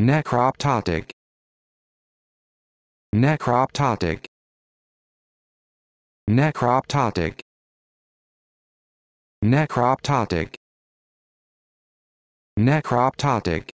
necroptotic. Necroptotic. Necroptotic. Necroptotic. Necroptotic.